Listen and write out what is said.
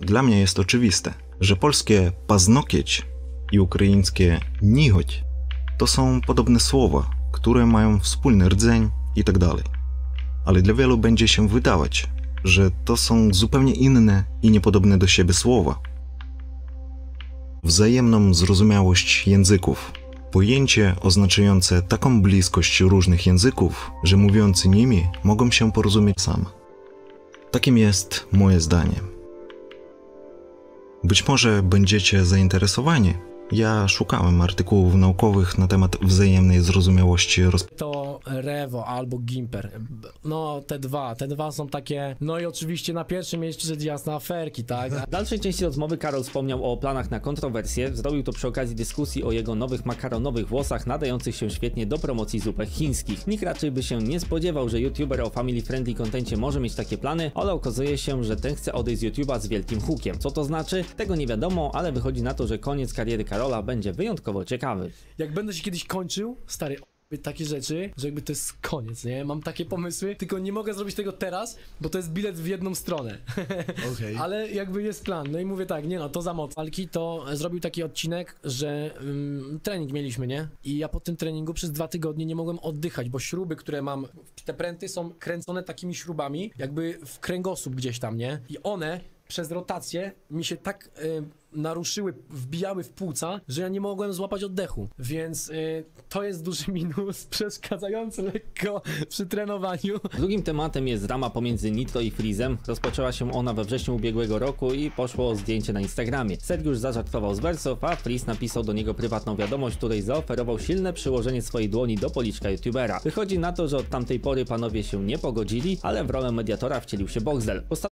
dla mnie jest oczywiste, że polskie paznokieć i ukraińskie nigoć to są podobne słowa, które mają wspólny rdzeń i tak. Ale dla wielu będzie się wydawać, że to są zupełnie inne i niepodobne do siebie słowa. Wzajemną zrozumiałość języków. Pojęcie oznaczające taką bliskość różnych języków, że mówiący nimi mogą się porozumieć sam. Takim jest moje zdanie. Być może będziecie zainteresowani. Ja szukałem artykułów naukowych na temat wzajemnej zrozumiałości roz Revo albo Gimper. No, te dwa, te dwa są takie. No i oczywiście na pierwszym miejscu rzecz jasna aferki, tak? W dalszej części rozmowy Karol wspomniał o planach na kontrowersje. Zrobił to przy okazji dyskusji o jego nowych makaronowych włosach nadających się świetnie do promocji zupek chińskich. Nikt raczej by się nie spodziewał, że youtuber o family friendly kontencie może mieć takie plany, ale okazuje się, że ten chce odejść z YouTube'a z wielkim hukiem. Co to znaczy? Tego nie wiadomo, ale wychodzi na to, że koniec kariery Karola będzie wyjątkowo ciekawy. Jak będę się kiedyś kończył, stary, takie rzeczy, że jakby to jest koniec, nie? Mam takie pomysły, tylko nie mogę zrobić tego teraz, bo to jest bilet w jedną stronę. Okej. Ale jakby jest plan. No i mówię tak, nie no, to za moc. Walki to zrobił taki odcinek, że ym, trening mieliśmy, nie? I ja po tym treningu przez dwa tygodnie nie mogłem oddychać, bo śruby, które mam, te pręty są kręcone takimi śrubami, jakby w kręgosłup gdzieś tam, nie? I one przez rotację mi się tak y, naruszyły, wbijały w płuca, że ja nie mogłem złapać oddechu. Więc y, to jest duży minus, przeszkadzający lekko przy trenowaniu. Drugim tematem jest drama pomiędzy Nitro i Freezem. Rozpoczęła się ona we wrześniu ubiegłego roku i poszło zdjęcie na Instagramie. Sergiusz zażartował z wersów, a Freeze napisał do niego prywatną wiadomość, której zaoferował silne przyłożenie swojej dłoni do policzka youtubera. Wychodzi na to, że od tamtej pory panowie się nie pogodzili, ale w rolę mediatora wcielił się Boxdel. Posta-